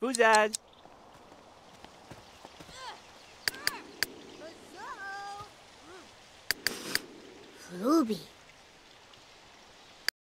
Who's that? Ruby.